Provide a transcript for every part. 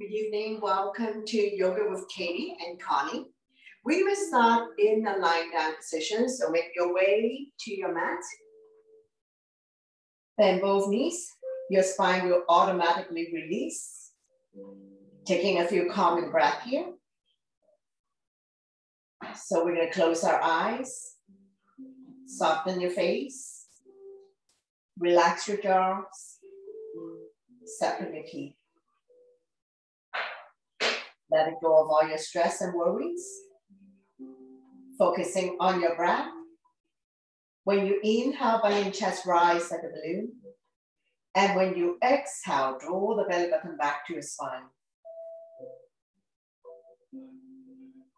Good evening. Welcome to Yoga with Katy and Connie. We will start in the lying down position. So make your way to your mat. Bend both knees. Your spine will automatically release. Taking a few calming breath here. So we're gonna close our eyes, soften your face, relax your jaws, separate your teeth. Let it go of all your stress and worries. Focusing on your breath. When you inhale, belly and chest rise like a balloon. And when you exhale, draw the belly button back to your spine.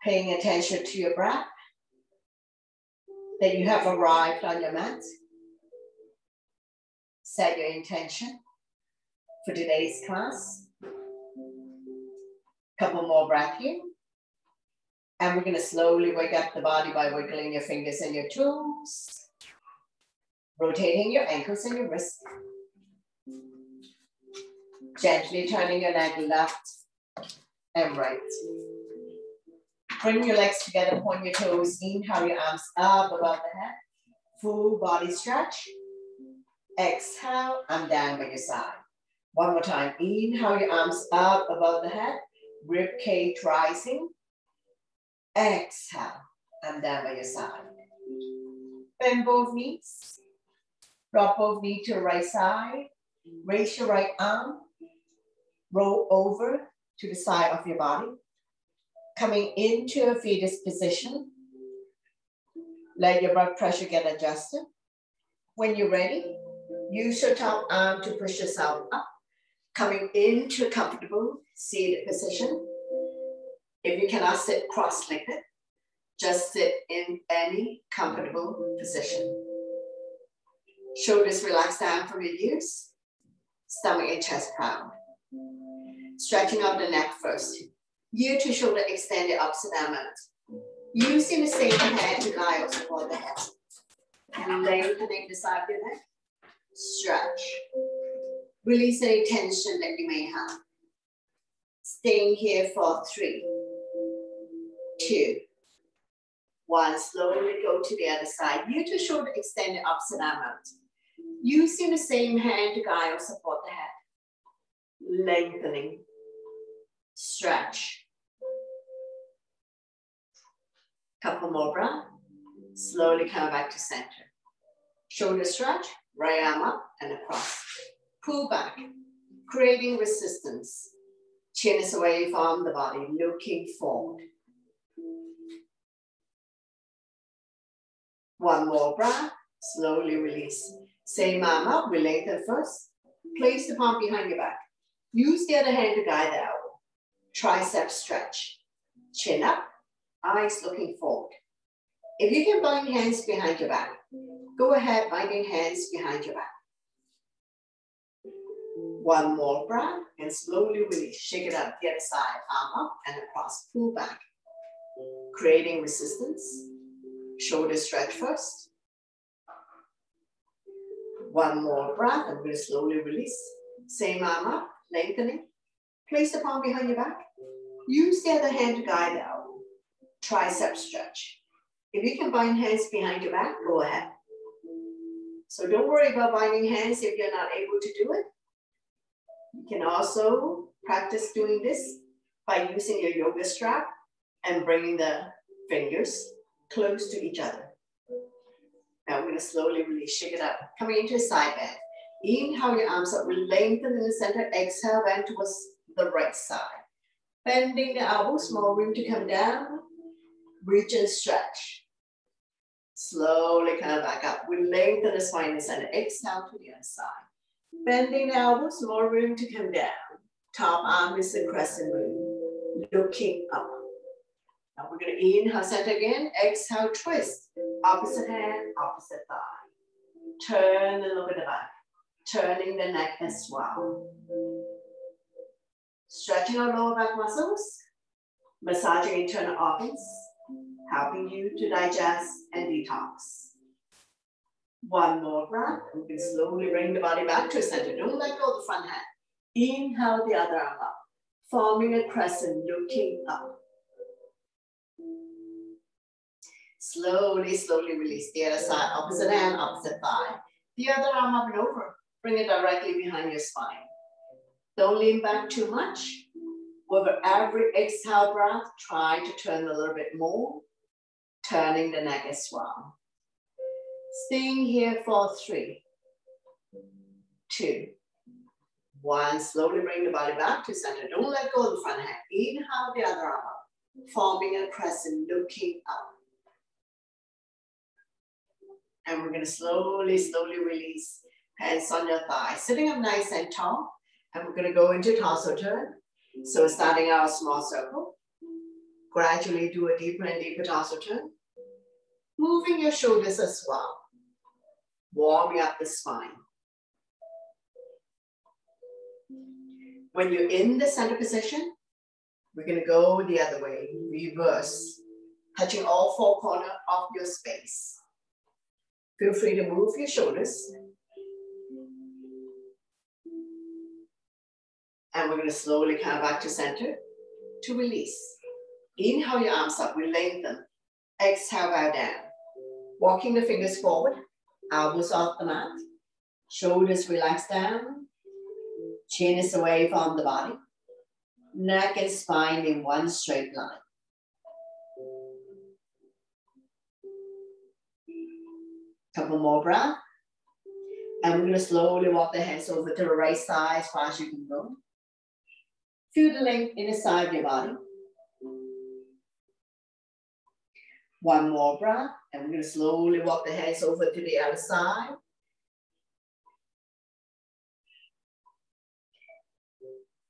Paying attention to your breath. That you have arrived on your mat. Set your intention for today's class. Couple more breath here. And we're gonna slowly wake up the body by wiggling your fingers and your toes. Rotating your ankles and your wrists. Gently turning your neck left and right. Bring your legs together, point your toes, inhale your arms up above the head. Full body stretch. Exhale, and down by your side. One more time, inhale your arms up above the head rib cage rising. Exhale, and down by your side. Bend both knees. Drop both knees to the right side. Raise your right arm. Roll over to the side of your body. Coming into a fetus position. Let your blood pressure get adjusted. When you're ready, use your top arm to push yourself up coming into a comfortable seated position. If you cannot sit cross-legged, just sit in any comfortable position. Shoulders relaxed down from your ears, stomach and chest proud. Stretching out the neck first. Ear to shoulder extended opposite element. Using the same hand to guide or support the head. Lengthening the side of your neck. Stretch. Release any tension that you may have. Staying here for three, two, one. Slowly go to the other side. You to shoulder extended opposite arm out. Using the same hand to guide or support the head. Lengthening. Stretch. Couple more breath. Slowly come back to center. Shoulder stretch, right arm up and across pull back, creating resistance. Chin is away from the body, looking forward. One more breath, slowly release. Same arm up, we lengthen first. Place the palm behind your back. Use the other hand to guide the elbow. Tricep stretch. Chin up, eyes looking forward. If you can bind hands behind your back, go ahead binding hands behind your back. One more breath and slowly release. Shake it up the other side, arm up and across, pull back. Creating resistance. Shoulder stretch first. One more breath and we'll slowly release. Same arm up, lengthening. Place the palm behind your back. Use the other hand to guide out. Tricep stretch. If you can bind hands behind your back, go ahead. So don't worry about binding hands if you're not able to do it. You can also practice doing this by using your yoga strap and bringing the fingers close to each other. Now we're gonna slowly release, shake it up. Coming into a side bend. Inhale your arms up, lengthen in the center. Exhale, bend towards the right side. Bending the elbows, more room to come down. Reach and stretch. Slowly come back up. We lengthen the spine center. Exhale to the other side. Bending elbows, more room to come down. Top arm is the crescent moon, looking up. Now we're gonna inhale, center again. Exhale, twist. Opposite hand, opposite thigh. Turn a little bit back. Turning the neck as well. Stretching our lower back muscles. Massaging internal organs. Helping you to digest and detox. One more breath. We can slowly bring the body back to center. Don't let go of the front hand. Inhale the other arm up, forming a crescent, looking up. Slowly, slowly release the other side, opposite hand, opposite thigh. The other arm up and over. Bring it directly behind your spine. Don't lean back too much. With every exhale breath, try to turn a little bit more, turning the neck as well. Staying here for three, two, one. Slowly bring the body back to center. Don't let go of the front hand. Inhale the other arm up, forming a crescent, looking up. And we're gonna slowly, slowly release hands on your thighs, sitting up nice and tall. And we're gonna go into torso turn. So starting our small circle, gradually do a deeper and deeper torso turn. Moving your shoulders as well, warming up the spine. When you're in the center position, we're gonna go the other way, reverse, touching all four corners of your space. Feel free to move your shoulders. And we're gonna slowly come back to center to release. Inhale your arms up, we lengthen. Exhale, bow down. Walking the fingers forward, elbows off the mat. Shoulders relax down. Chin is away from the body. Neck and spine in one straight line. Couple more breath. And we're gonna slowly walk the hands over to the right side as far as you can go. Feel the length in the side of your body. One more breath, and we're gonna slowly walk the hands over to the other side.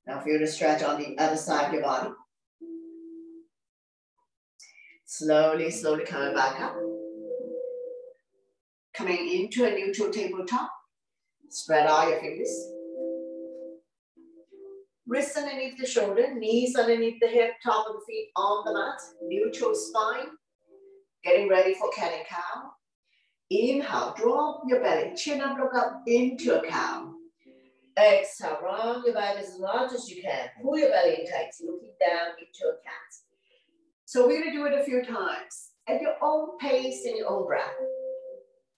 Now feel the stretch on the other side of your body. Slowly, slowly coming back up. Coming into a neutral tabletop. Spread out your fingers. Wrists underneath the shoulder, knees underneath the hip, top of the feet on the mat. Neutral spine. Getting ready for cat and cow. Inhale, drop your belly, chin up, look up into a cow. Exhale, round your back as large as you can. Pull your belly in tight, looking down into a cat. So we're gonna do it a few times at your own pace and your own breath.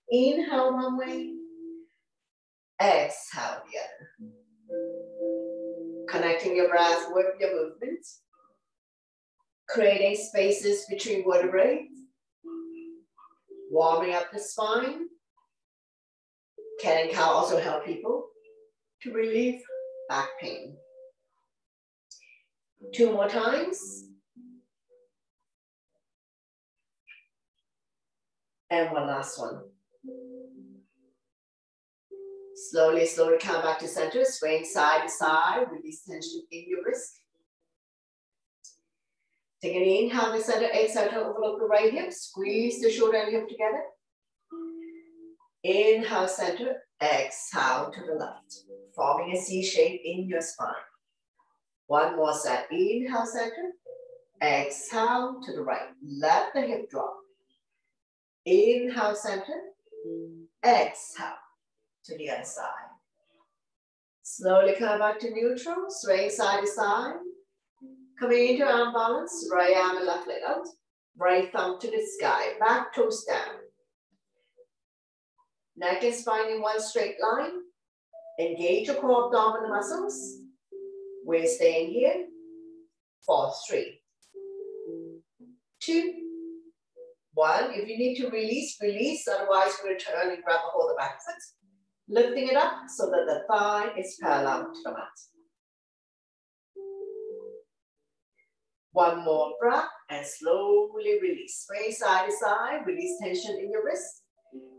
Inhale one way, exhale the other. Connecting your breath with your movements. Creating spaces between vertebrae. Warming up the spine. Cat and cow also help people to relieve back pain. Two more times. And one last one. Slowly, slowly come back to center, swaying side to side, release tension in your wrist. Take an inhale center, exhale to overlook the right hip, squeeze the shoulder and hip together. Inhale, center, exhale to the left, forming a C shape in your spine. One more set, inhale, center, exhale to the right, let the hip drop. Inhale, center, exhale to the other side. Slowly come back to neutral, swaying side to side. Coming into arm balance, right arm and left leg out. Right thumb to the sky, back toes down. Neck and spine in one straight line. Engage your core abdominal muscles. We're staying here for three, two, one. If you need to release, release. Otherwise, return and grab a hold of the back foot lifting it up so that the thigh is parallel to the mat. One more breath and slowly release. Sway side to side, release tension in your wrist.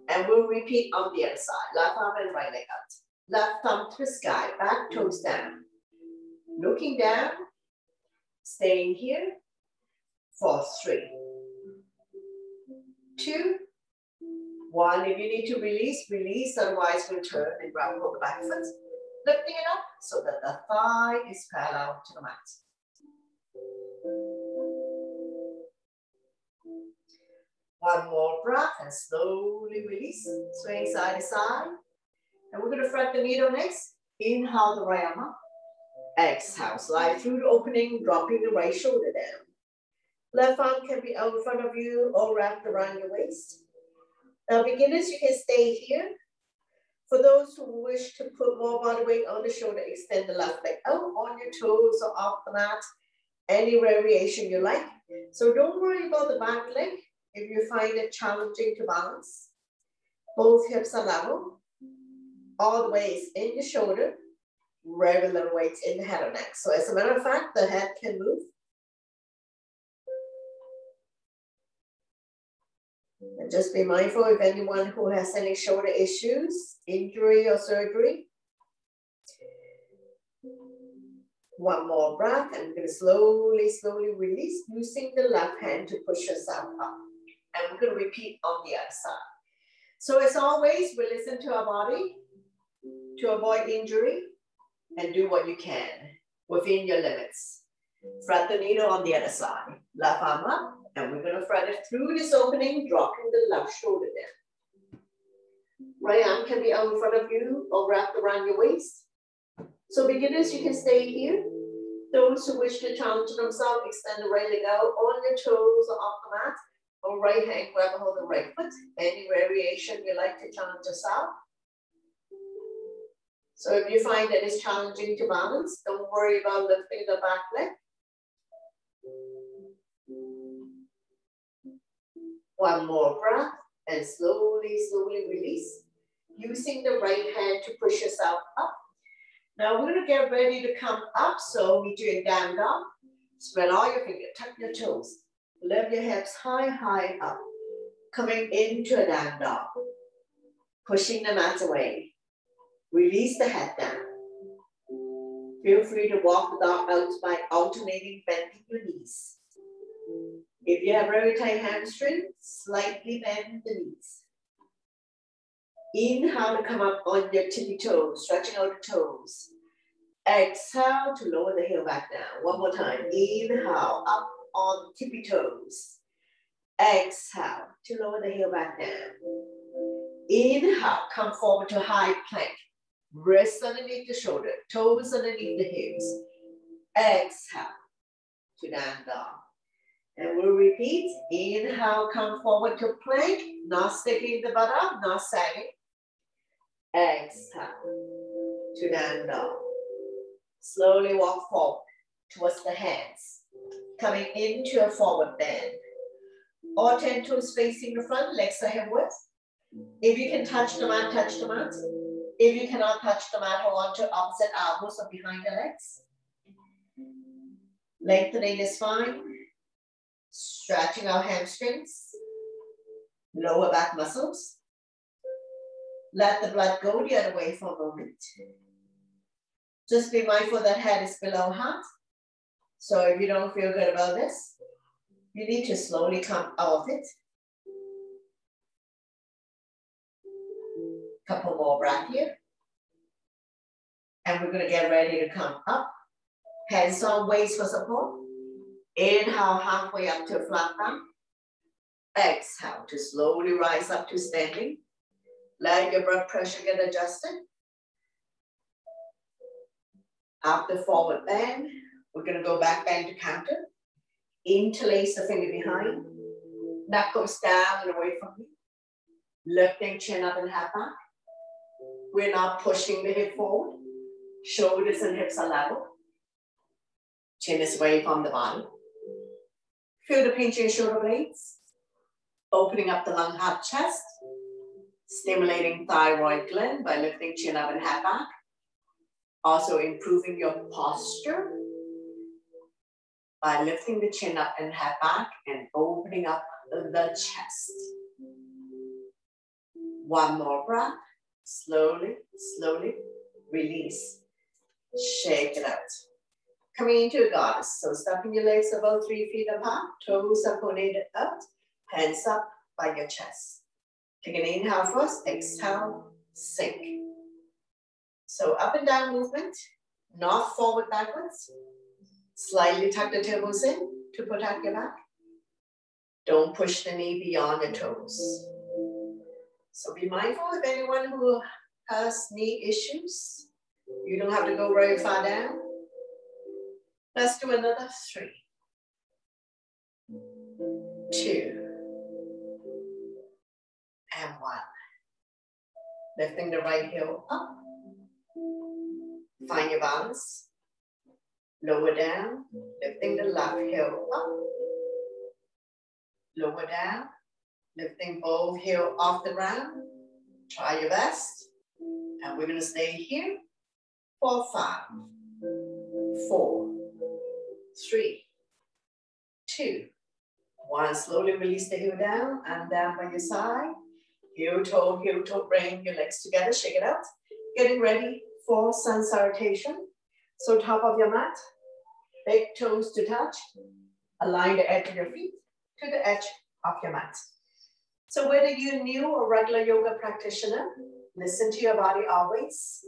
And we'll repeat on the other side. Left arm and right leg out. Left thumb to the sky, back toes down. Looking down, staying here for three, two, one, if you need to release, release, otherwise we'll turn and grab hold the back foot, lifting it up so that the thigh is parallel to the mat. One more breath and slowly release. Swing side to side. And we're gonna front the needle next. Inhale the right arm up. Exhale, slide through the opening, dropping the right shoulder down. Left arm can be out in front of you or wrapped around your waist. Now beginners, you can stay here. For those who wish to put more body weight on the shoulder, extend the left leg out on your toes or off the mat, any variation you like. So don't worry about the back leg if you find it challenging to balance. Both hips are level. All the weights in your shoulder, regular weights in the head or neck. So as a matter of fact, the head can move And just be mindful if anyone who has any shoulder issues, injury or surgery. One more breath. and we're going to slowly, slowly release, using the left hand to push yourself up. And we're going to repeat on the other side. So as always, we listen to our body to avoid injury and do what you can within your limits. Thread the needle on the other side. Left arm up, and we're gonna thread it through this opening, dropping the left shoulder down. Right arm can be out in front of you or wrapped around your waist. So beginners, you can stay here. Those who wish to challenge themselves, extend the right leg out on your toes or off the mat, or right hand grab hold of the right foot. Any variation you like to challenge yourself. So if you find that it's challenging to balance, don't worry about lifting the back leg. One more breath and slowly, slowly release. Using the right hand to push yourself up. Now we're gonna get ready to come up. So we do a down dog. Spread all your fingers, tuck your toes. Lift your hips high, high up. Coming into a down dog. Pushing the mat away. Release the head down. Feel free to walk the dog out by alternating bending your knees. If you have very tight hamstrings, slightly bend the knees. Inhale to come up on your tippy toes, stretching out the toes. Exhale to lower the heel back down. One more time. Inhale, up on tippy toes. Exhale to lower the heel back down. Inhale, come forward to high plank. Wrists underneath the shoulder, toes underneath the hips. Exhale to down dog. And we'll repeat. Inhale, come forward to plank, not sticking the butt up, not sagging. Exhale to down dog. Slowly walk forward towards the hands. Coming into a forward bend. Or 10 toes facing the front, legs are width. If you can touch the mat, touch the mat. If you cannot touch the mat, hold on to opposite elbows or behind the legs. Lengthening the spine stretching our hamstrings, lower back muscles. Let the blood go the other way for a moment. Just be mindful that head is below heart. So if you don't feel good about this, you need to slowly come out of it. Couple more breath here. And we're gonna get ready to come up. Hands on waist for support. Inhale halfway up to flat back. Exhale to slowly rise up to standing. Let your blood pressure get adjusted. After forward bend, we're gonna go back bend to counter. Interlace the finger behind. Knuckles down and away from you. Lifting chin up and head back. We're not pushing the hip forward. Shoulders and hips are level. Chin is away from the body. Feel the pinch in shoulder blades, opening up the lung half chest, stimulating thyroid gland by lifting chin up and head back. Also improving your posture by lifting the chin up and head back and opening up the chest. One more breath, slowly, slowly release, shake it out. Coming into a goddess. So stepping your legs about three feet apart, toes are pointed up, hands up by your chest. Take an inhale first, exhale, sink. So up and down movement, not forward backwards. Slightly tuck the tailbone in to protect your back. Don't push the knee beyond the toes. So be mindful of anyone who has knee issues. You don't have to go very far down. Let's do another three, two, and one. Lifting the right heel up. Find your balance. Lower down, lifting the left heel up. Lower down, lifting both heel off the ground. Try your best. And we're gonna stay here for five, four, three, two, one. Slowly release the heel down and down by your side. Heel toe, heel toe, bring your legs together, shake it out. Getting ready for sun salutation. So top of your mat, big toes to touch. Align the edge of your feet to the edge of your mat. So whether you're new or regular yoga practitioner, listen to your body always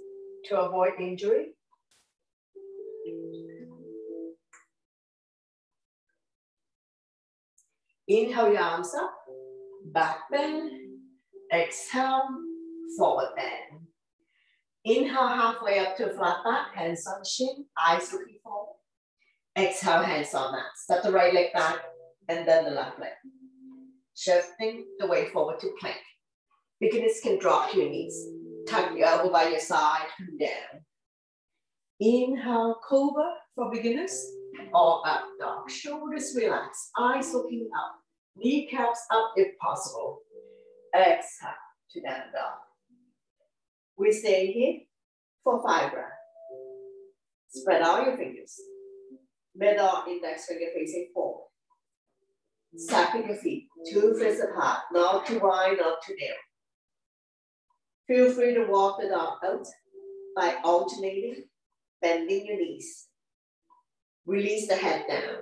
to avoid injury. Inhale your arms up, back bend. Exhale, forward bend. Inhale halfway up to flat back, hands on shin, eyes looking forward. Exhale, hands on mat. Start the right leg back and then the left leg. Shifting the weight forward to plank. Beginners can drop your knees. Tuck your elbow by your side, come down. Inhale, cobra for beginners or up dog. Shoulders relax, eyes looking up. Kneecaps up if possible. Exhale to down dog. We stay here for five breaths. Spread out your fingers. Middle index finger facing forward. Stack your feet, two fists apart, not too wide, not too narrow. Feel free to walk the dog out by alternating, bending your knees. Release the head down.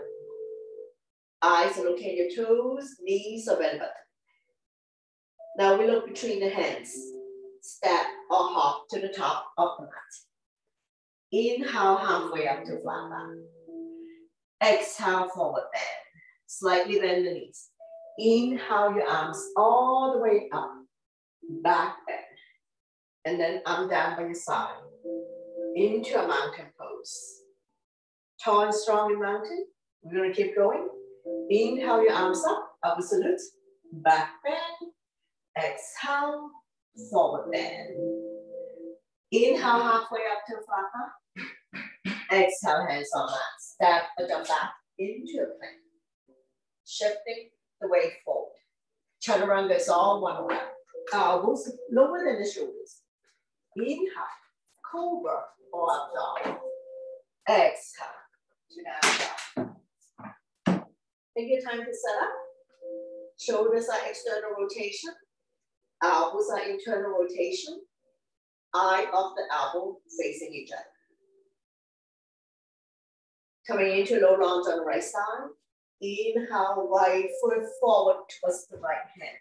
Eyes are looking your toes, knees belly button. Now we look between the hands. Step or hop to the top of the mat. Inhale halfway up to flat back. Exhale forward bend. Slightly bend the knees. Inhale your arms all the way up. Back bend. And then arm down by your side. Into a mountain pose. Tall and strong in mountain. We're gonna keep going. Inhale your arms up, salute. Back bend. Exhale, forward bend. Inhale halfway up to flat Exhale, hands on mat. Step a jump back into a plank. Shifting the weight forward. Chaturanga is all one way. Uh, Elbows lower than the shoulders. Inhale, cobra or dog. Exhale. Take your time to set up. Shoulders are external rotation. Elbows are internal rotation. Eye of the elbow facing each other. Coming into low lunge on the right side. Inhale, right foot forward towards the right hand.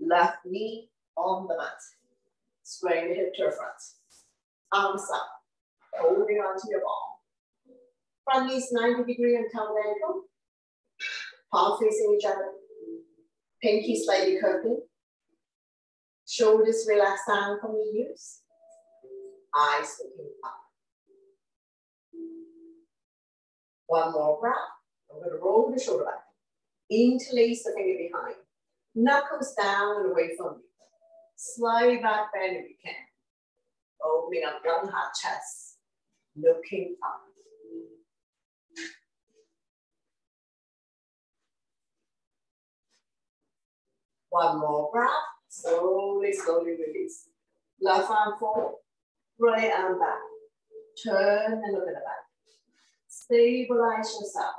Left knee on the mat. Squaring the hip to the front. Arms up, holding onto your ball. Front knees 90 degree and tongue ankle. Palm facing each other. Pinky slightly curving. Shoulders relax down from the ears. Eyes looking up. One more breath. I'm going to roll the shoulder back. Interlace the finger behind. Knuckles down and away from you. Slide back bend if you can. Opening up young heart chest. Looking up. One more breath. Slowly, slowly release. Left arm forward, right arm back. Turn and look at the back. Stabilize yourself.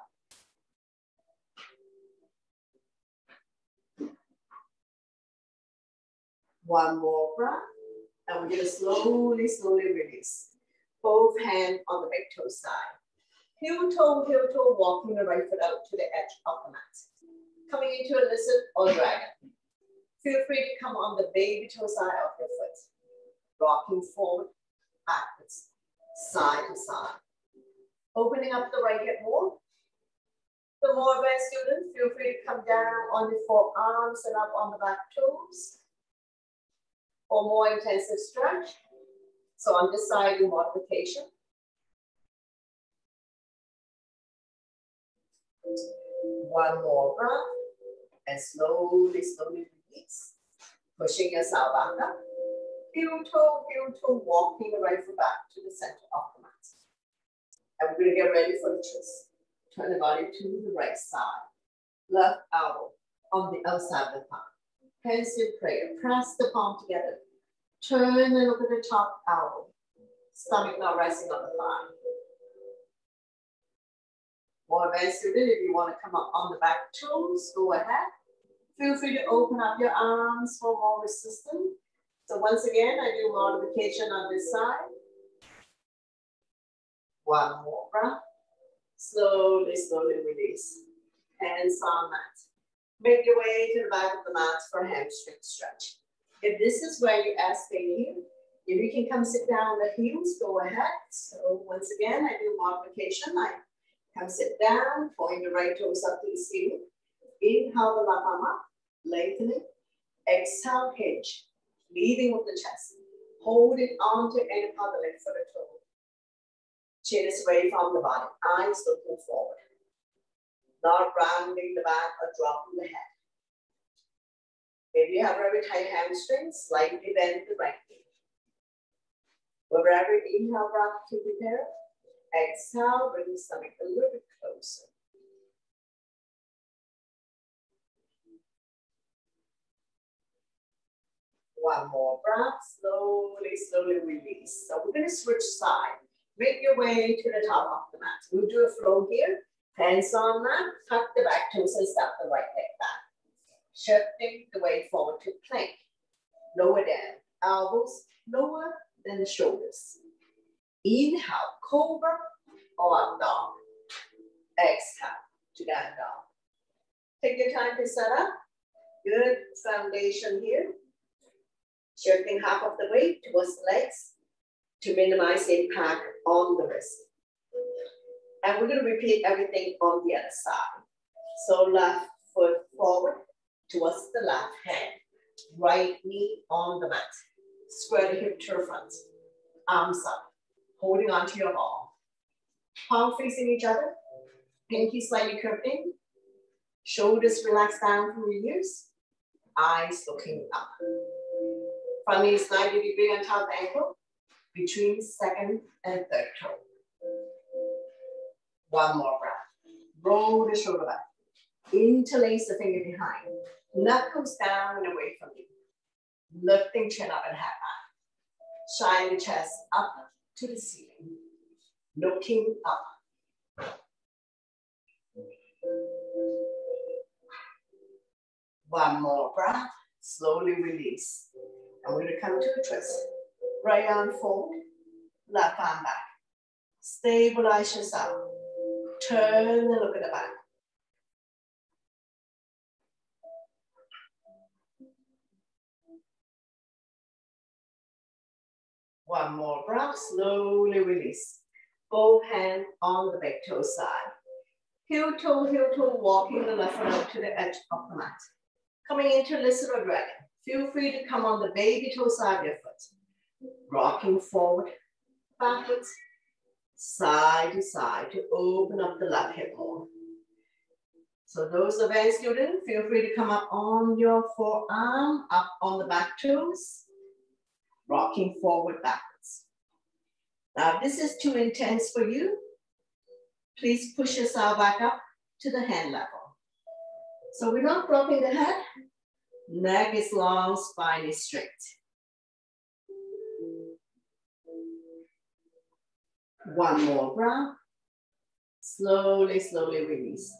One more breath. And we're gonna slowly, slowly release. Both hands on the big toe side. Heel toe, heel toe, walking the right foot out to the edge of the mat. Coming into a lizard or dragon. Feel free to come on the baby toe side of your foot. Rocking forward, backwards, side to side. Opening up the right hip more. The more advanced students, feel free to come down on the forearms and up on the back toes for more intensive stretch. So on this side, your modification. One more breath and slowly, slowly release. Pushing yourself back up. Heel toe, walking the right foot back to the center of the mat. And we're gonna get ready for the twist. Turn the body to the right side. Left elbow on the outside of the palm. Hands in prayer. Press the palm together. Turn and look at the top elbow. Stomach not resting on the thigh. More advanced student, if you want to come up on the back toes, go ahead. Feel free to open up your arms for more resistance. So once again, I do modification on this side. One more breath. Slowly, slowly release. Hands on mat. Make your way to the back of the mat for hamstring stretch. If this is where you are staying here, if you can come sit down on the heels, go ahead. So once again, I do modification. I come sit down, point the right toes up to the ceiling. Inhale the lap up, lengthening. Exhale, hinge, leading with the chest. Hold it onto any part of the leg for the toe. Chin is away from the body, eyes looking forward not rounding the back or dropping the head. If you have very tight hamstrings, slightly bend the right knee. Wherever inhale, breath to prepare. Exhale, bring the stomach a little bit closer. One more breath, slowly, slowly release. So we're gonna switch side. Make your way to the top of the mat. We'll do a flow here. Hands on mat, tuck the back toes and step the right leg back. Shifting the weight forward to plank. Lower down, elbows lower than the shoulders. Inhale, cobra or dog. Exhale to down dog. Take your time to set up. Good foundation here. Shifting half of the weight towards the legs to minimize impact on the wrist. And we're going to repeat everything on the other side. So left foot forward towards the left hand. Right knee on the mat. Square the hip to the front. Arms up. Holding onto your ball. Palm facing each other. Pinky slightly curved in. Shoulders relaxed down from your ears. Eyes looking up. Front knee is 90 degree on top ankle. Between second and third toe. One more breath. Roll the shoulder back. Interlace the finger behind. Knuckles down and away from you. Lifting chin up and head back. Shine the chest up to the ceiling. Looking up. One more breath. Slowly release. And we're gonna come to a twist. Right arm forward, left arm back. Stabilize yourself. Turn and look at the back. One more breath, slowly release. Both hands on the back toe side. Heel toe, heel toe, walking the left foot up to the edge of the mat. Coming into lizard dragon. Feel free to come on the baby toe side of your foot. Rocking forward, backwards, side to side to open up the left hip more. So those advanced students, feel free to come up on your forearm, up on the back toes, rocking forward backwards. Now, if this is too intense for you. Please push yourself back up to the hand level. So we're not dropping the head. Neck is long, spine is straight. One more breath. Slowly, slowly release.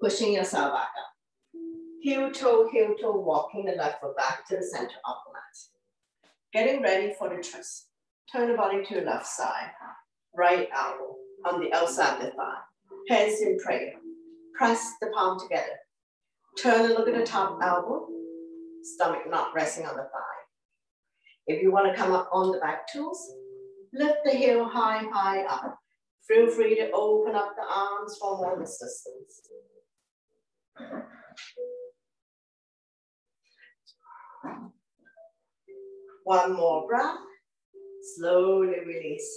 Pushing yourself back up. Heel toe, heel toe, walking the left foot back to the center of the mat. Getting ready for the twist. Turn the body to the left side. Right elbow on the outside of the thigh. Hands in prayer. Press the palm together. Turn and look at the top elbow. Stomach not resting on the thigh. If you want to come up on the back toes, Lift the heel high, high up. Feel free to open up the arms for more resistance. One more breath. Slowly release.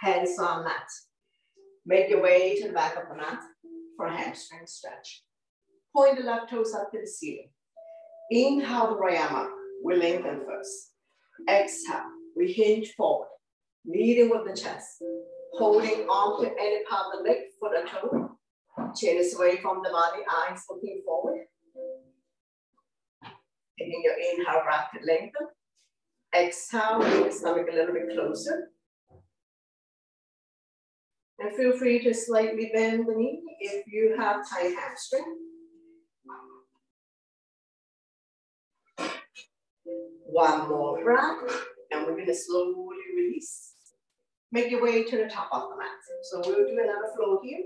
Hands on mat. Make your way to the back of the mat for a hamstring stretch. Point the left toes up to the ceiling. Inhale up. We lengthen first. Exhale. We hinge forward. Leading with the chest. Holding on to any part of the leg, foot or toe. Chin is away from the body, eyes looking forward. Taking your inhale, rapid lengthen. Exhale, bring the stomach a little bit closer. And feel free to slightly bend the knee if you have tight hamstring. One more breath, and we're gonna slowly release. Make your way to the top of the mat. So we'll do another flow here,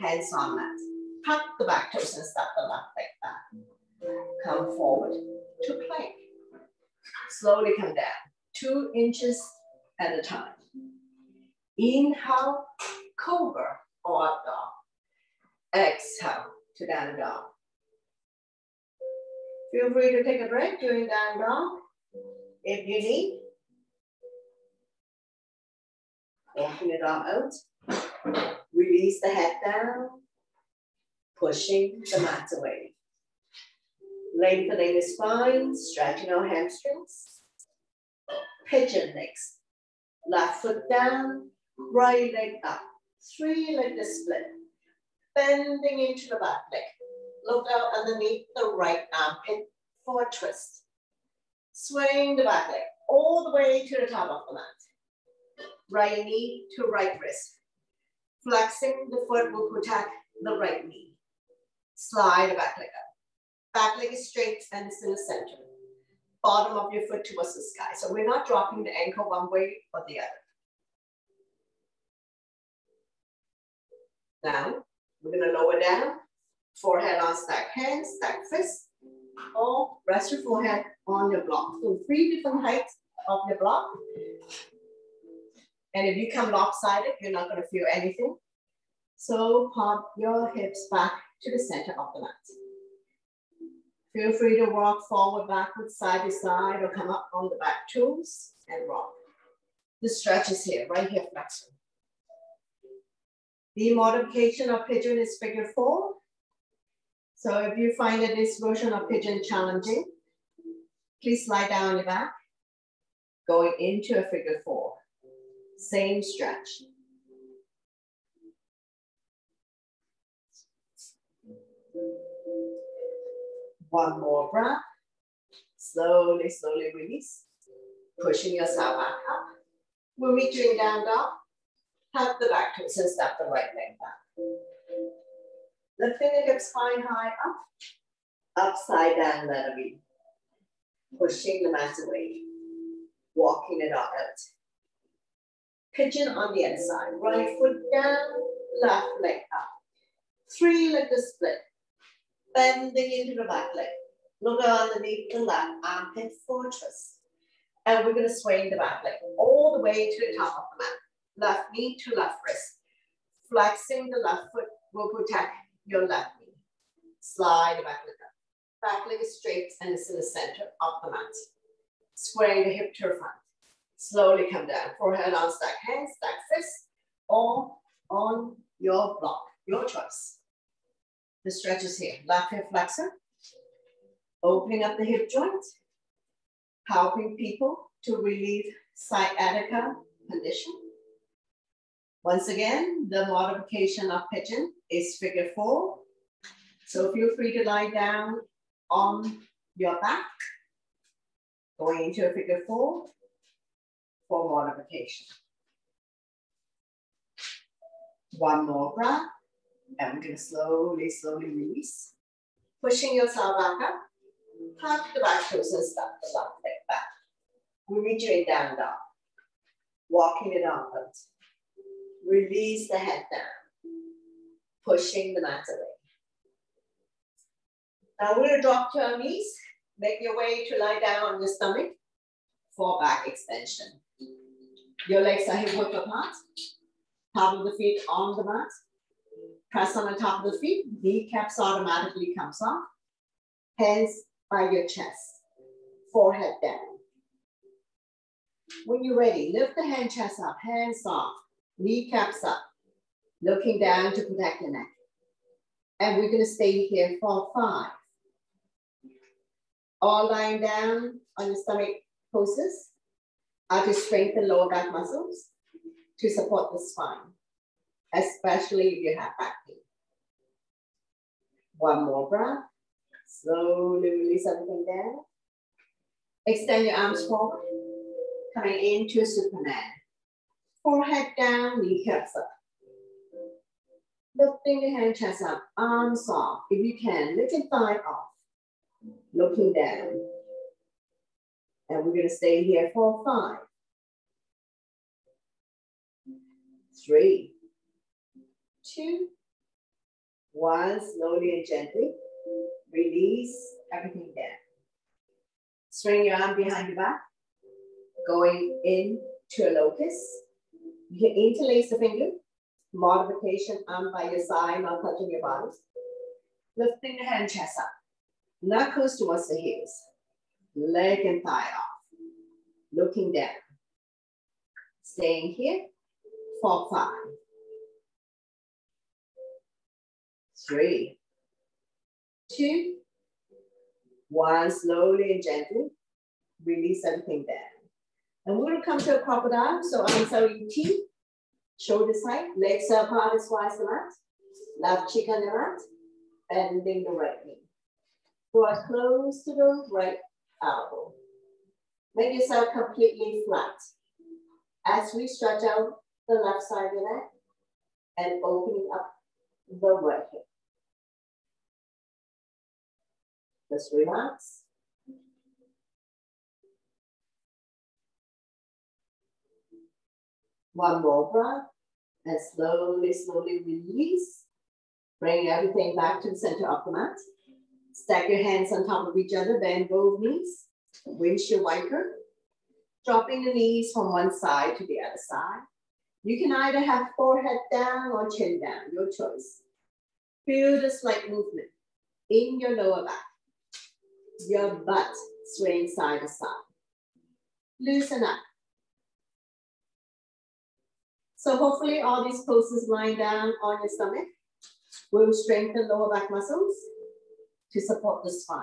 hands on mat. Tuck the back toes and step the left leg back. Come forward to plank. Slowly come down, two inches at a time. Inhale, cobra or up dog. Exhale to down dog. Feel free to take a break during down dog if you need. Walking it all out. Release the head down, pushing the mat away. Lengthening the spine, stretching our hamstrings. Pigeon next. Left foot down, right leg up. Three leg split. Bending into the back leg. Look out underneath the right armpit for a twist. Swing the back leg all the way to the top of the mat. Right knee to right wrist. Flexing the foot will protect the right knee. Slide the back leg up. Back leg is straight and it's in the center. Bottom of your foot towards the sky. So we're not dropping the ankle one way or the other. Now, we're gonna lower down, forehead on stack hands, stack fist, or rest your forehead on your block. So three different heights of your block. And if you come lopsided, you're not gonna feel anything. So pop your hips back to the center of the mat. Feel free to walk forward, backwards, side to side, or come up on the back toes and rock. The stretch is here, right here, flexion. The modification of pigeon is figure four. So if you find that this version of pigeon challenging, please lie down on your back, going into a figure four. Same stretch. One more breath. Slowly, slowly release. Pushing yourself back up. Meet you in down dog. Tuck the back toes and step the right leg back. The fingertips spine high up. Upside down letter B. Pushing the mat away. Walking it out. Pigeon on the other side. Right foot down, left leg up. Three leg split. Bending into the back leg. Look underneath the left armpit fortress. And we're going to swing the back leg all the way to the top of the mat left knee to left wrist. Flexing the left foot will protect your left knee. Slide the back leg. Back leg is straight and it's in the center of the mat. Squaring the hip to the front. Slowly come down. Forehead on stack hands, stack fists, or on your block, your choice. The stretch is here. Left hip flexor. Opening up the hip joint. Helping people to relieve sciatica condition once again, the modification of pigeon is figure four. So feel free to lie down on your back, going into a figure four for modification. One more breath, and we're gonna slowly, slowly release. Pushing yourself back up, tuck the back toes and step the left leg back. We reach you in down dog, walking it upwards. Release the head down, pushing the mat away. Now we're gonna drop to our knees. Make your way to lie down on your stomach for back extension. Your legs are hip width apart. top of the feet on the mat. Press on the top of the feet, kneecaps automatically comes off. Hands by your chest, forehead down. When you're ready, lift the hand chest up, hands off, kneecaps up, looking down to protect your neck. And we're gonna stay here for five. All lying down on your stomach poses are to strengthen lower back muscles to support the spine, especially if you have back pain. One more breath. Slowly release everything down. Extend your arms forward, coming into Superman. Forehead down, kneecaps up. Lifting your hand chest up, arms off. If you can, lift your thigh off. Looking down. And we're gonna stay here for five. Three, two, one, slowly and gently. Release everything down. Swing your arm behind your back. Going into a locust. You can interlace the finger. Modification arm by your side, not touching your body. Lifting the hand chest up. Knuckles towards the hips. Leg and thigh off. Looking down. Staying here for five. Three, two, one, slowly and gently, release everything down. And we're gonna come to a crocodile. So I'm sorry, T, shoulders high, legs apart as wide as the mat, left cheek on the mat, bending the right knee. Draw close to the right elbow. Make yourself completely flat. As we stretch out the left side of the neck and opening up the right hip. Just relax. One more breath and slowly, slowly release. Bring everything back to the center of the mat. Stack your hands on top of each other, bend both knees. Windshield wiper. Dropping the knees from one side to the other side. You can either have forehead down or chin down, your choice. Feel the slight movement in your lower back your butt swaying side to side. Loosen up. So hopefully all these poses lying down on your stomach will strengthen lower back muscles to support the spine,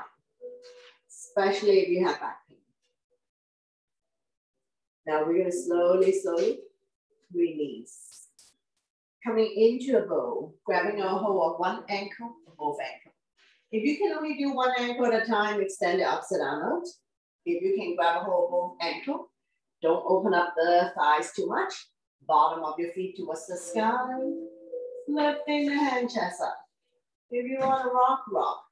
especially if you have back pain. Now we're gonna slowly, slowly release. Coming into a bow, grabbing a hold of one ankle or both ankles. If you can only do one ankle at a time, extend the upside down out. If you can grab a hold of both ankle, don't open up the thighs too much. Bottom of your feet towards the sky. Lifting the hand chest up. If you want to rock, rock.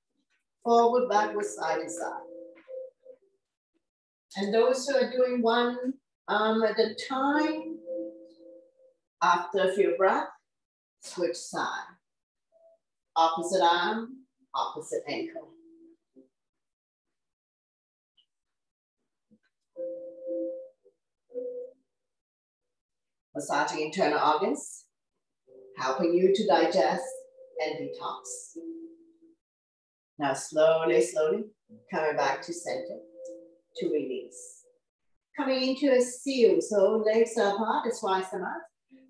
Forward, backward, side to side. And those who are doing one arm at a time, after a few breaths, switch side. Opposite arm, opposite ankle. Massaging internal organs, helping you to digest and detox. Now slowly, slowly, coming back to center to release. Coming into a seal, so legs are apart as wide as the mat.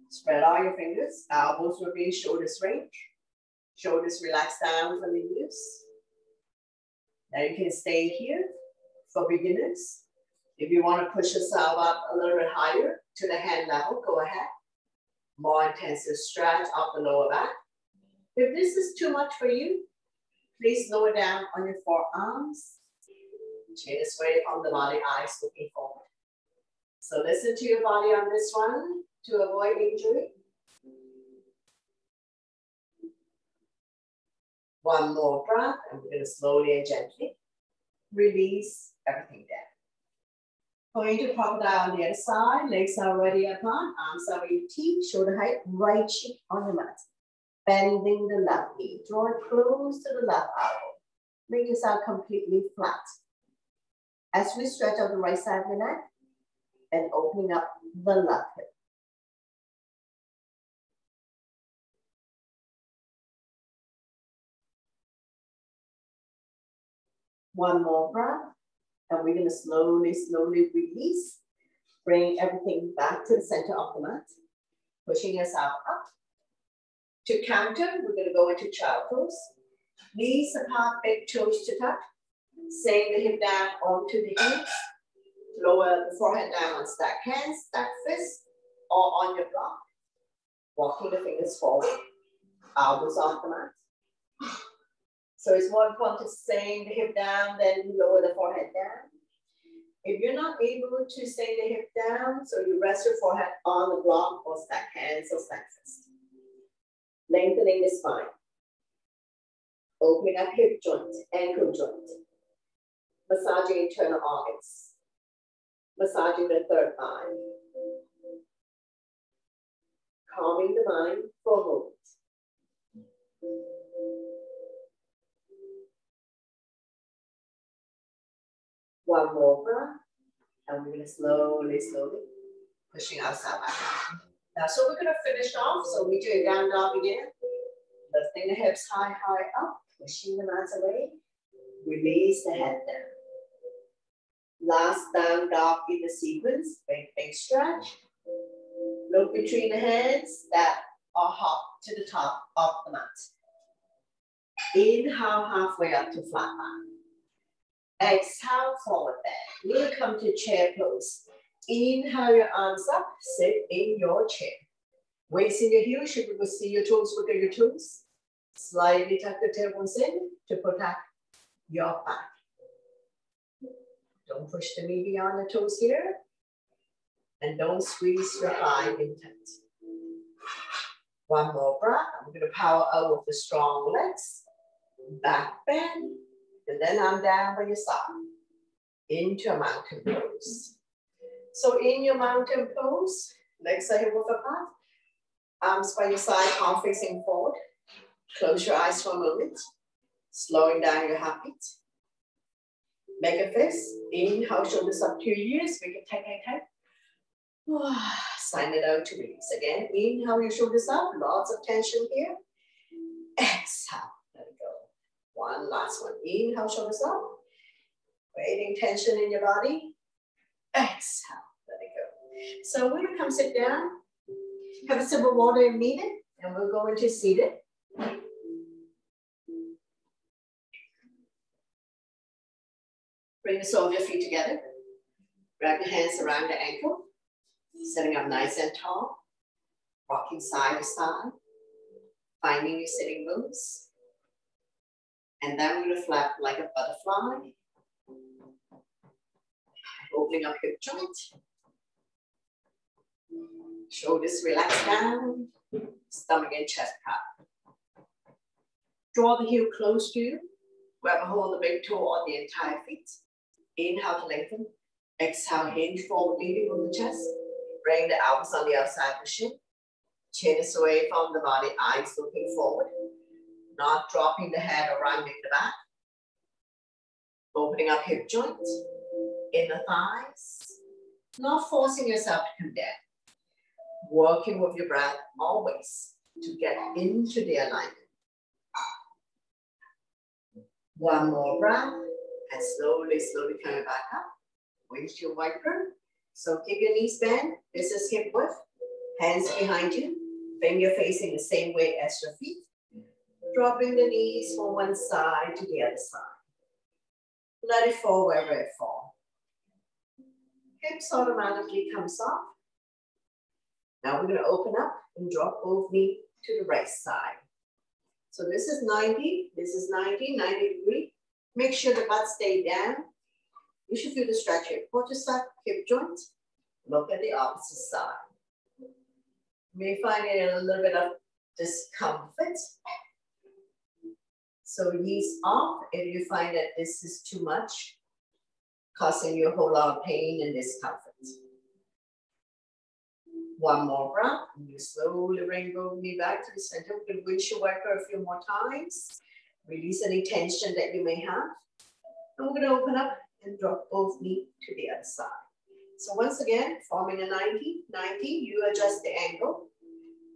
Spread all your fingers, elbows will be shoulders range. Shoulders relax down from the ears. Now you can stay here for beginners. If you want to push yourself up a little bit higher to the hand level, go ahead. More intensive stretch up the lower back. If this is too much for you, please lower down on your forearms. Chin is straight on the body, eyes looking forward. So listen to your body on this one to avoid injury. One more breath, and we're gonna slowly and gently release everything down. Going to crocodile on the other side, legs are already apart, arms are in T, shoulder height, right cheek on the mat. Bending the left knee, draw it close to the left elbow. Make yourself completely flat. As we stretch out the right side of the neck and opening up the left hip. One more breath, and we're gonna slowly, slowly release. Bring everything back to the center of the mat, pushing yourself up to counter, we're gonna go into child pose. Knees apart, big toes to touch. Sink the hip down onto the hips. Lower the forehead down on stack hands, stack fists, or on your block. Walking the fingers forward, elbows off the mat. So it's more important to sink the hip down than lower the forehead down. If you're not able to sink the hip down, so you rest your forehead on the block or stack hands or stack fists. Lengthening the spine. Opening up hip joint, ankle joint. Massaging internal organs. Massaging the third eye. Calming the mind for a moment. One more breath. And we're gonna slowly, slowly pushing ourselves back. So we're gonna finish off. So we do a down dog again. Lifting the hips high, high up, pushing the mat away. Release the head down. Last down dog in the sequence. Big, big stretch. Look between the hands. That or hop to the top of the mat. Inhale halfway up to flat back. Exhale forward bend. We'll come to chair pose. Inhale your arms up, sit in your chair. In your heels, you will see your toes, look at your toes. Slightly tuck the tailbones in to protect your back. Don't push the knee beyond the toes here. And don't squeeze your thigh in tight. One more breath. I'm going to power out with the strong legs. Back bend. And then I'm down by your side. Into a mountain pose. So in your mountain pose, legs are hip width apart. Arms by your side, palm facing forward. Close your eyes for a moment. Slowing down your heartbeat. Make a fist. Inhale, shoulders up to your ears. Make it tight, tight, tight. Sign it out to release. Again, inhale your shoulders up. Lots of tension here. Exhale. Let it go. One last one. Inhale, shoulders up. Creating tension in your body. Exhale. Let it go. So we're to come sit down. Have a sip of water if needed. And we'll go into seated. Bring the sole of your feet together. Wrap your hands around the ankle. Sitting up nice and tall. Rocking side to side. Finding your sitting bones. And then we're to flap like a butterfly. Opening up hip joint. Shoulders relax down. Stomach and chest up. Draw the heel close to you. Grab a hold of the big toe on the entire feet. Inhale to lengthen. Exhale, hinge forward, leading from the chest. Bring the elbows on the outside of the shin. Chin is away from the body, eyes looking forward. Not dropping the head or rounding the back. Opening up hip joints, inner thighs. Not forcing yourself to come down. Working with your breath always to get into the alignment. One more breath and slowly, slowly coming back up. Windshield wiper. So keep your knees bent. This is hip width. Hands behind you. Finger facing the same way as your feet. Dropping the knees from one side to the other side. Let it fall wherever it falls. Hips automatically comes soft. Now we're going to open up and drop both knees to the right side. So this is 90, this is 90, 90 degree. Make sure the butt stay down. You should feel the stretch here. Quadricep, hip joint. Look at the opposite side. You may find it a little bit of discomfort. So ease off if you find that this is too much, causing you a whole lot of pain and discomfort. One more breath, and you slowly bring both knee back to the center. We can windshield wiper a few more times. Release any tension that you may have. And we're gonna open up and drop both knee to the other side. So once again, forming a 90, 90, you adjust the angle.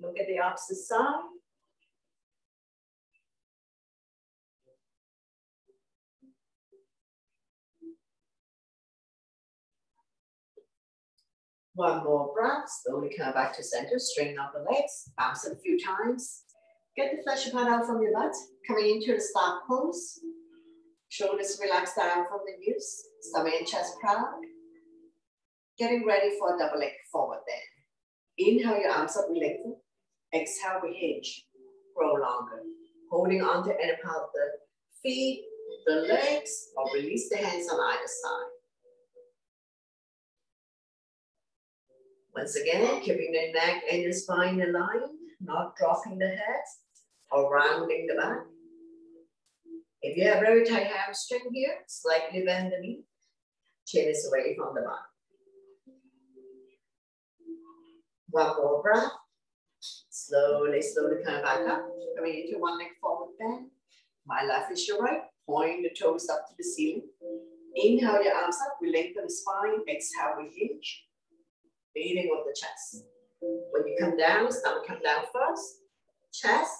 Look at the opposite side. One more breath, slowly come back to center, straighten out the legs, bounce it a few times. Get the flesh apart out from your butt, coming into the staff pose. Shoulders relaxed down from the knees, stomach and chest proud. Getting ready for a double leg forward then. Inhale your arms up, we lengthen. Exhale, we hinge, grow longer. Holding on to part of the feet, the legs, or release the hands on either side. Once again, keeping the neck and the spine aligned, not dropping the head or rounding the back. If you have very tight hamstring here, slightly bend the knee, chin is away from the body. One more breath. Slowly, slowly come back up. Coming into one leg forward bend. My left is your right. Point the toes up to the ceiling. Inhale your arms up. We lengthen the spine. Exhale, we hinge. Beating of the chest. When you come down, stomach come down first. Chest.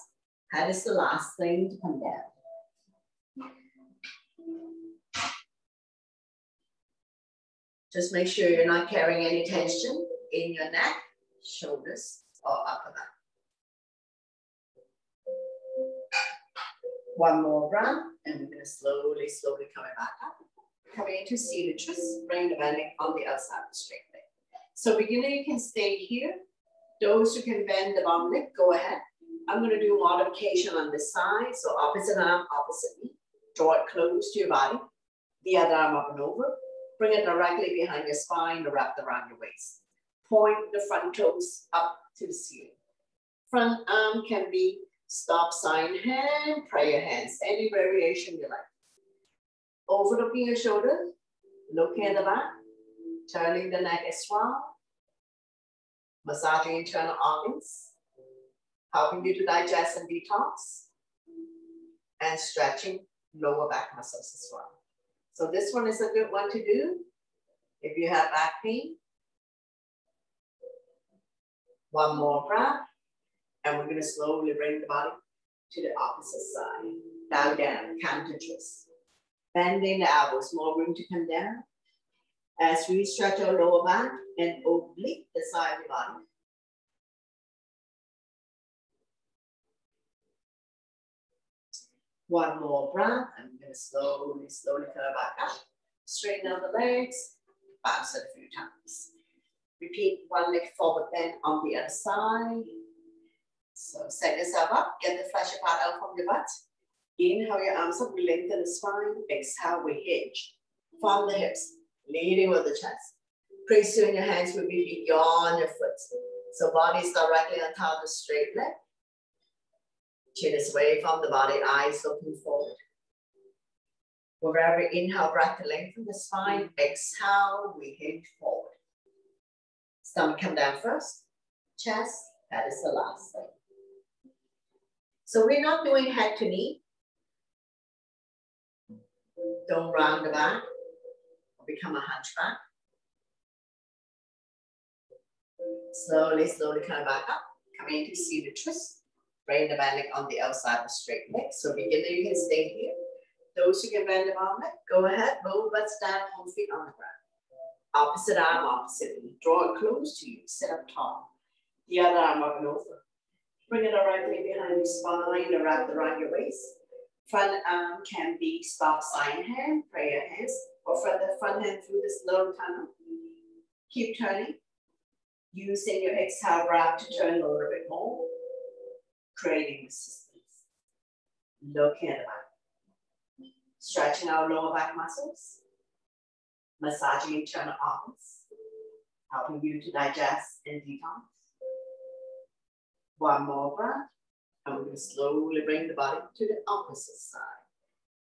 Head is the last thing to come down. Just make sure you're not carrying any tension in your neck shoulders or upper back. One more round, and we're gonna slowly, slowly coming back up. Coming into seated twist, bring the bending on the outside of the leg. So beginner, you can stay here. Those who can bend the bottom leg, go ahead. I'm gonna do modification on this side. So opposite arm, opposite knee. Draw it close to your body. The other arm up and over. Bring it directly behind your spine, or wrap around your waist point the front toes up to the ceiling. Front arm can be stop sign hand, prayer hands, any variation you like. Overlooking your shoulder, looking at the back, turning the neck as well, massaging internal organs, helping you to digest and detox, and stretching lower back muscles as well. So this one is a good one to do if you have back pain one more breath. And we're going to slowly bring the body to the opposite side. Bow down, counter twist. Bending the elbows, more room to come down. As we stretch our lower back and oblique the side of the body. One more breath. we're going to slowly, slowly come back up. Straighten out the legs. Bounce it a few times. Repeat one leg forward bend on the other side. So set yourself up, get the flesh apart out from your butt. Inhale your arms up, we lengthen the spine. Exhale, we hinge. From the hips, leading with the chest. Place you in your hands will be beyond your foot. So body is directly on top of the straight leg. Chin is away from the body, eyes looking forward. With every inhale, breath to lengthen the spine. Exhale, we hinge forward. Stomach come down first, chest, that is the last thing. So we're not doing head to knee. Don't round the back become a hunchback. Slowly, slowly come back up. Coming into seated twist. Bring the bend on the outside of the straight leg. So beginner, you can stay here. Those who can bend the arm leg, go ahead. Both butts down, home feet on the ground. Opposite arm, opposite knee. Draw it close to you, sit up tall. The other arm up and over. Bring it directly behind your spine or wrap around your waist. Front arm can be stop sign hand, prayer hands, or the front hand through this little tunnel. Keep turning. Using your exhale breath to turn a little bit more. Creating resistance. Looking at the back. Stretching our lower back muscles massaging internal organs, helping you to digest and detox. One more breath, and we're going to slowly bring the body to the opposite side.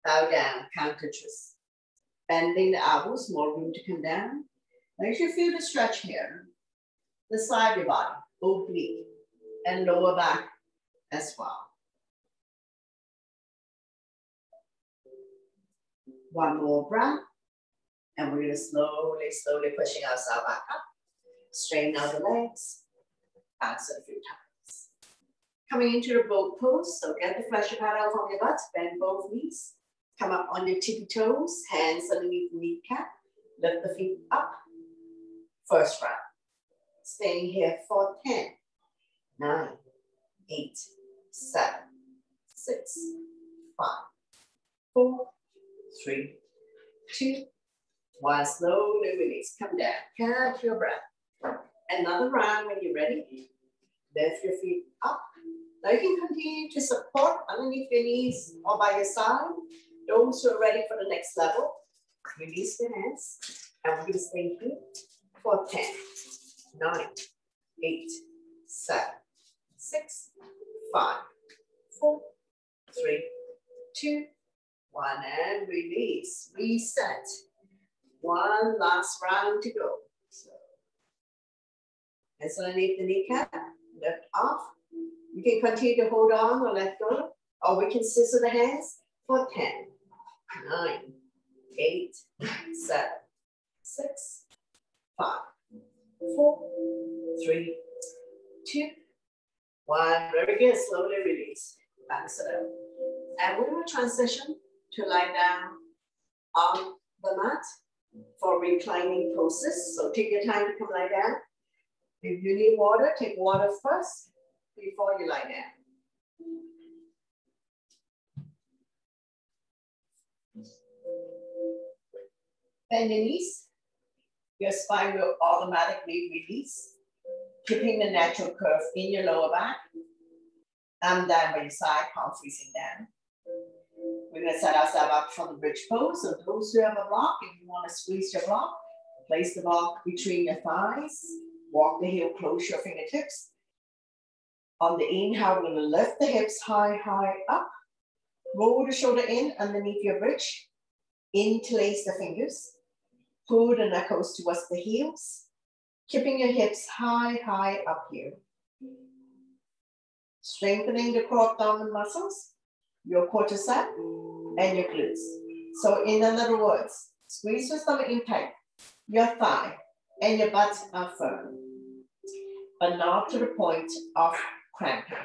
Bow down, counter twist. Bending the elbows, more room to come down. Make sure you feel the stretch here. The side of your body, oblique, and lower back as well. One more breath. And we're gonna slowly, slowly pushing ourselves back up. Straighten out the legs. It a few times. Coming into the boat pose. So get the flesh pad out from your butt. Bend both knees. Come up on your tippy toes. Hands underneath the kneecap. Lift the feet up. First round. Staying here for 10, 9, 8, 7, 6, 5, 4, 3, 2, 1. Slowly release. Come down. Catch your breath. Another round when you're ready. Lift your feet up. Now you can continue to support underneath your knees or by your side. Those who are ready for the next level, release the hands. And we're going to stay here for 10, 9, 8, 7, 6, 5, 4, 3, 2, 1. And release. Reset. One last round to go. So, hands underneath the kneecap. Lift off. You can continue to hold on or let go. Or we can scissor the hands for 10, 9, 8, 7, 6, 5, 4, 3, 2, 1. Very good. Slowly release. Back it up. And we will transition to lie down on the mat for reclining poses. So take your time to come lie down. If you need water, take water first before you lie down. Bend your knees. Your spine will automatically release, keeping the natural curve in your lower back. Arm down by your side, palm facing down. We're gonna set ourselves up from the bridge pose. So those who have a block, if you wanna squeeze your block, place the block between your thighs, walk the heel, close your fingertips. On the inhale, we're gonna lift the hips high, high up. Roll the shoulder in underneath your bridge. Interlace the fingers. Pull the knuckles towards the heels. Keeping your hips high, high up here. Strengthening the core abdominal muscles, your quadricep, and your glutes. So in other words, squeeze your stomach in tight, your thigh, and your butt are firm, but not to the point of cramping.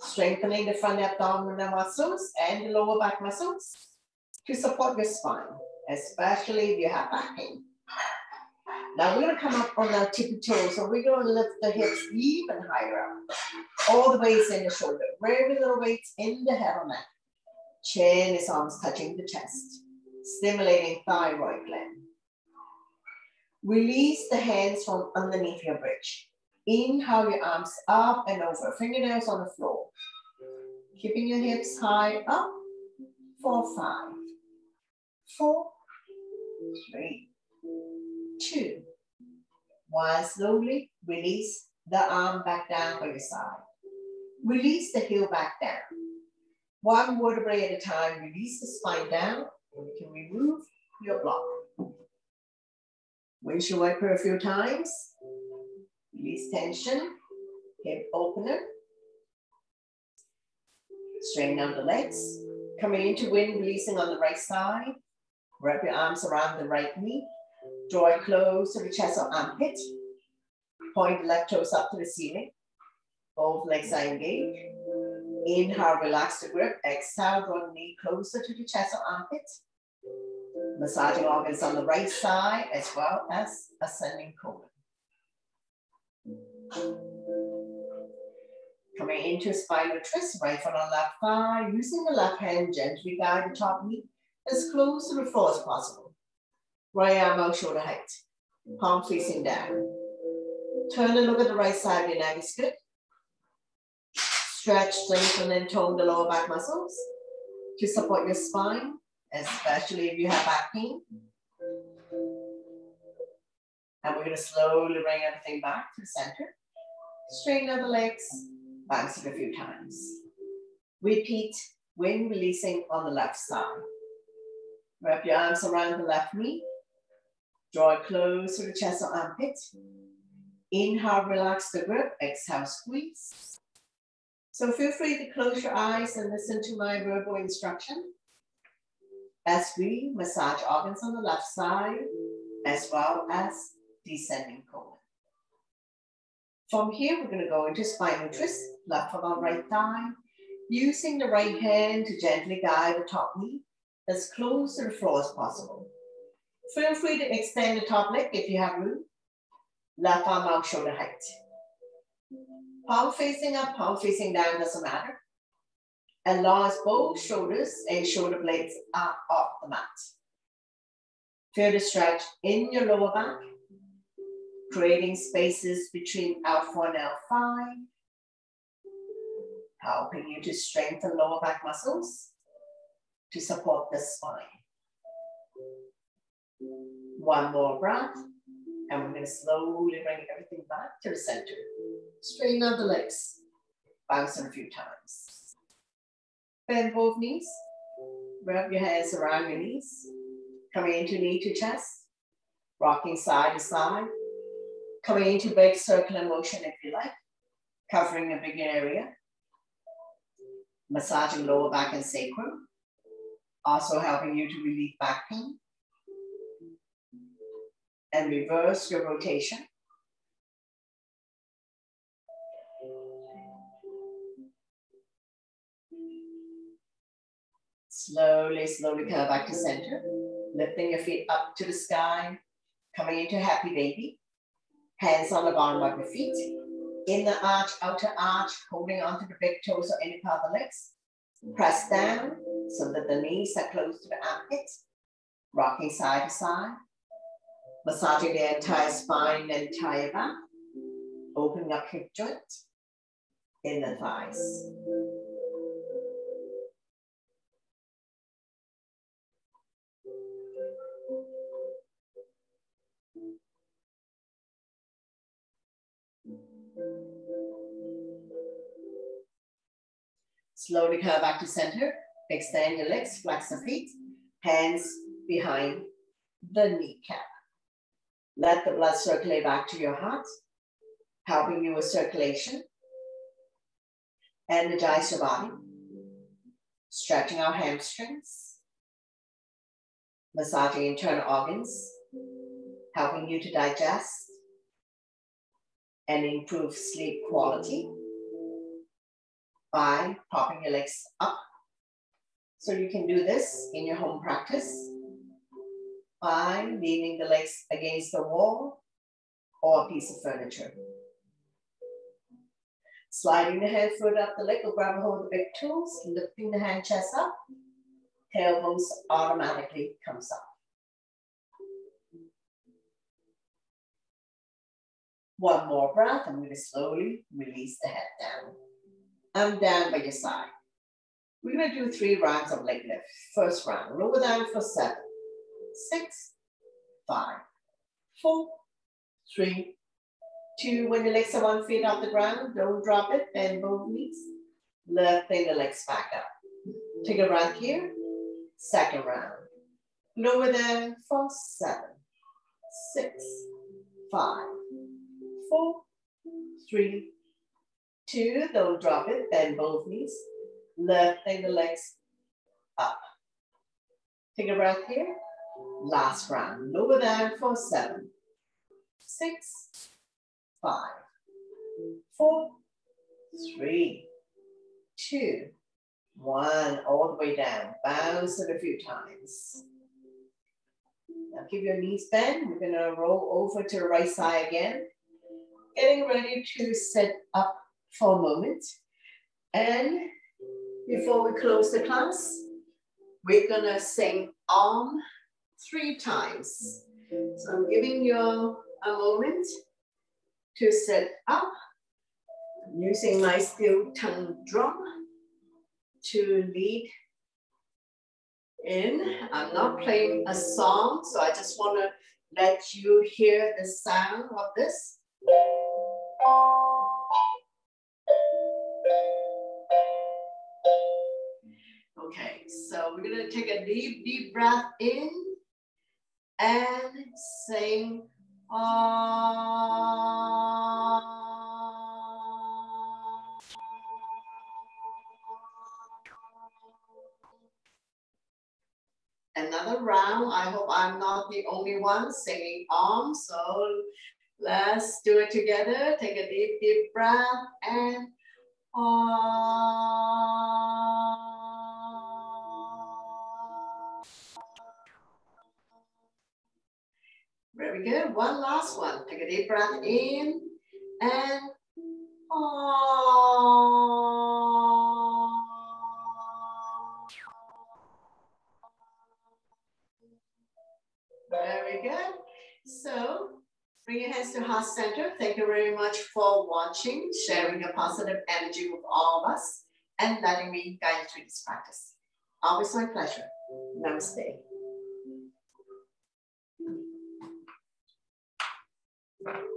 Strengthening the front abdominal muscles and the lower back muscles to support your spine, especially if you have back pain. Now we're gonna come up on our tippy toes, so we're gonna lift the hips even higher up. All the weights in the shoulder, very little weights in the head or neck. Chin is almost touching the chest, stimulating thyroid gland. Release the hands from underneath your bridge. Inhale your arms up and over, fingernails on the floor. Keeping your hips high up for five, four, three, two, one. Slowly release the arm back down by your side. Release the heel back down. One vertebrae at a time, release the spine down, and you can remove your block. Windshield wiper a few times. Release tension, hip opener. Straighten out the legs. Coming into wind, releasing on the right side. Wrap your arms around the right knee. Draw it close to the chest or armpit. Point the left toes up to the ceiling. Both legs are engaged. Inhale, relax the grip. Exhale, draw the knee closer to the chest or armpit. Massaging organs on the right side as well as ascending colon. Coming into spinal twist, right foot on left thigh, using the left hand gently guide the top knee as close to the floor as possible. Right arm out shoulder height, palm facing down. Turn and look at the right side of your neck is good. Stretch, strengthen, and tone the lower back muscles to support your spine, especially if you have back pain. And we're gonna slowly bring everything back to the center. Straighten out the legs, bounce it a few times. Repeat when releasing on the left side. Wrap your arms around the left knee. Draw it close to the chest or armpit. Inhale, relax the grip. Exhale, squeeze. So feel free to close your eyes and listen to my verbal instruction as we massage organs on the left side as well as descending colon. From here, we're gonna go into spinal twist, left foot on right thigh, using the right hand to gently guide the top knee as close to the floor as possible. Feel free to extend the top leg if you have room. Left arm out, shoulder height. Palm facing up, palm facing down, doesn't matter. As long as both shoulders and shoulder blades are off the mat. Feel the stretch in your lower back, creating spaces between L4 and L5, helping you to strengthen lower back muscles to support the spine. One more breath, and we're to slowly bring everything back to the center. Straighten out the legs, bounce them a few times. Bend both knees, wrap your hands around your knees, coming into knee to chest, rocking side to side, coming into big circular motion if you like, covering a big area, massaging lower back and sacrum, also helping you to relieve back pain, and reverse your rotation. Slowly, slowly come back to center lifting your feet up to the sky, coming into happy baby. Hands on the bottom of your feet. Inner arch, outer arch, holding onto the big toes or any part of the legs. Press down so that the knees are close to the armpit. Rocking side to side. Massaging the entire spine and entire back. Opening up hip joint. Inner thighs. Slowly come back to center. Extend your legs, flex the feet, hands behind the kneecap. Let the blood circulate back to your heart, helping you with circulation. Energize your body. Stretching our hamstrings. Massaging internal organs, helping you to digest and improve sleep quality by popping your legs up. So you can do this in your home practice by leaning the legs against the wall or a piece of furniture. Sliding the hand foot up the leg or grab a hold of the big toes, lifting the hand chest up, tailbones automatically comes up. One more breath, I'm gonna slowly release the head down. I'm down by your side. We're gonna do three rounds of leg lift. First round, lower down for seven, six, five, four, three, two. When your legs are one feet off the ground, don't drop it, bend both knees. Lifting the legs back up. Take a breath here. Second round. Lower down for seven, six, five, four, three, Two, don't drop it, bend both knees. Lifting the legs up. Take a breath here. Last round. Lower down for seven, six, five, four, three, two, one. All the way down. Bounce it a few times. Now keep your knees bent. We're gonna roll over to the right side again. Getting ready to sit up for a moment. And before we close the class, we're gonna sing Om three times. So I'm giving you a moment to set up, I'm using my steel tongue drum to lead in. I'm not playing a song, so I just wanna let you hear the sound of this. Okay, so we're gonna take a deep, deep breath in and sing. Another round. I hope I'm not the only one singing Om. So let's do it together. Take a deep, deep breath and Om. Very good. One last one. Take a deep breath in and oh. Very good. So bring your hands to heart center. Thank you very much for watching, sharing your positive energy with all of us, and letting me guide you through this practice. Always my pleasure. Namaste. Thank you.